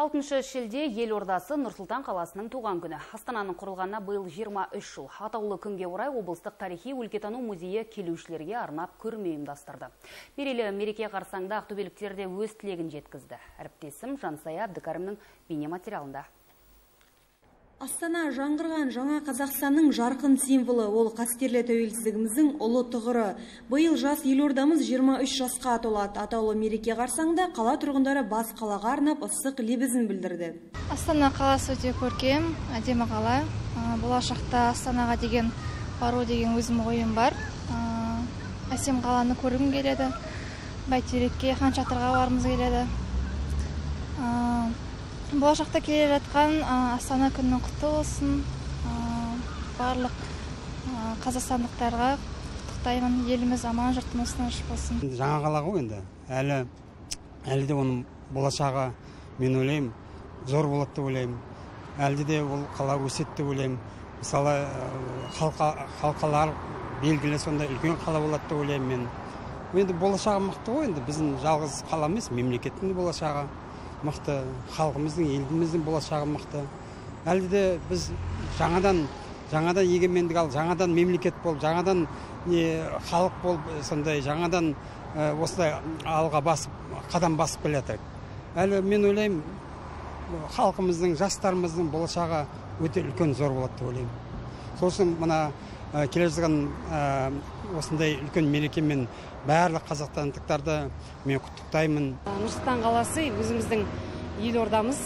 6 шілде ел ордасы Нұрсұлтан қаласының туған күні. Астананың құрылғанына биыл 23 жыл. Атаулы күнге орай облыстық тарихи өлкетану музейі келушілерге арнап көрме ұйымдастырды. Мерейлі мереке қарсаңда ақтөбеліктер де өз тілегін жеткізді. Әріптесім Жансая Әбдікәрімнің бейне материалында. Астана жаңғырған жаңа Қазақстанның жарқын символы ол қастерлі тәуелсіздігіміздің ұлы тұғыры. Биыл жас елордамыз 23 жасқа толады. Атаулы мереке қарсаңда қала тұрғындары бас қалаға арнап ыстық лебізін білдірді. Астана қаласы өте көркем, әдемі қала. Болашақта Астанаға деген бару деген өзім ойым бар. Әсем қаланы көргім келеді. Бәйтерекке, хан шатырға барғымыз келеді болашақта келе жатқан астана күнінің құтты болсын. Барлық қазақстандықтарға құттықтаймын. Еліміз аман жұртымыз тыныш болсын. Жаңа қала ғой енді. Әлі әлі де оның болашағы мен ойлаймын. Зор болады деп ойлаймын. Әлі де ол қала өседі деп ойлаймын. Мысалы халқалар белгілі сондай үлкен қала болады деп ойлаймын мен. Енді болашағы мықты ғой енді. Біздің жалғыз қала емес мемлекеттің болашағы. Мықты халқымыздың еліміздің болашағы мықты. Әлде де біз жаңадан жаңадан егемендік алып жаңадан мемлекет болып жаңадан не халық болып сондай жаңадан осылай алға басып қадам басып келе жатырмық әлі мен ойлаймын халқымыздың жастарымыздың болашағы өте үлкен зор болады деп ойлаймын. Үшін мына келе жатқан осындай үлкен мерекемен барлық қазақстандықтарды мен құттықтаймын. Нұрсұлтан қаласы өзіміздің елордамыз.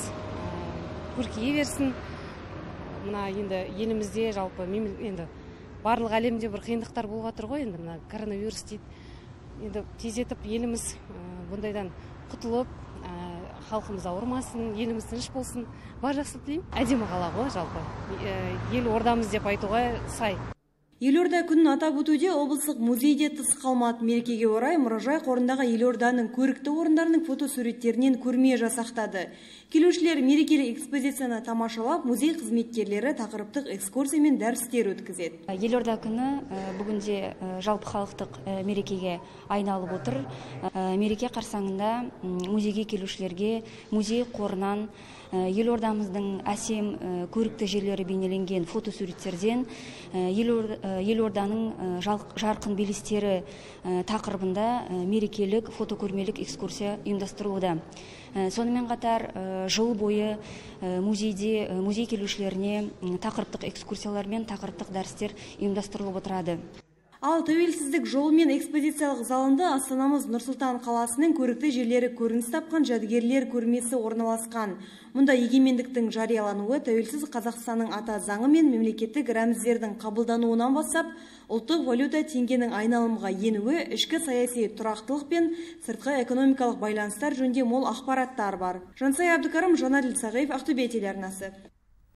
Көркейе берсін. Мына енді елімізде жалпы енді барлық әлемде бір қиындықтар болып жатыр ғой енді. Мына коронавирус дейді. Енді тездетіп еліміз бұндайдан құтылып халқымыз ауырмасын еліміз тыныш болсын. Бар жақсылық тілеймін. Әдемі қала ғой жалпы. Ел ордамыз деп айтуға сай. Елорда күнін атап өтуде облыстық музейде тыс қалмады. Мерекеге орай мұражай қорындағы елорданың көрікті орындарының фотосуреттерінен көрме жасақтады. Келушілер мерекелі экспозицияны тамашалап, музей қызметкерлері тақырыптық экскурсия мен дәрістер өткізеді. Елорда күні бүгінде жалпы халықтық мерекеге айналып отыр. Мереке қарсаңында музейге келушілерге музей қорынан елордамыздың әсем көрікті жерлері бейнеленген фотосуреттерден елорданың жарқын белестері тақырыбында мерекелік фотокөрмелік экскурсия ұйымдастырылуда. Сонымен қатар жыл бойы музейде музей келушілеріне тақырыптық экскурсиялар мен тақырыптық дәрістер ұйымдастырылып отырады. Ал тәуелсіздік жолымен экспозициялық залында Астанамыз Нұрсұлтан қаласының көрікті жерлері көрініс тапқан жәдігерлер көрмесі орналасқан. Мұнда егемендіктің жариялануы тәуелсіз Қазақстанның ата заңы мен мемлекеттік рәміздердің қабылдануынан бастап, ұлттық валюта теңгенің айналымға енуі, ішкі саяси тұрақтылық пен сыртқы экономикалық байланыстар жөнінде мол ақпараттар бар. Жансай Әбдікәрім, Жанаділ Сағиев, Ақтөбе телеарнасы.